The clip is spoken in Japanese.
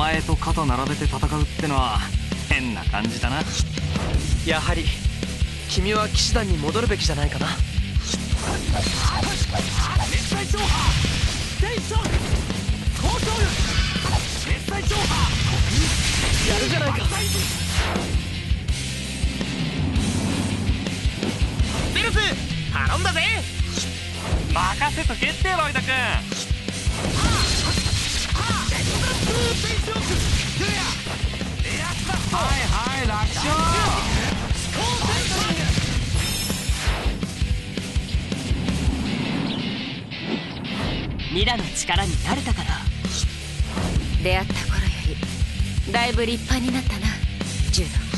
前と肩並べて戦うってのは変な感じだな。やはり君は騎士団に戻るべきじゃないかな。熱帯超波ステイション高熱帯超波やるじゃないか。ベルス頼んだぜ。任せとけってロイド君ミラの力になれたから出会った頃よりだいぶ立派になったな柔道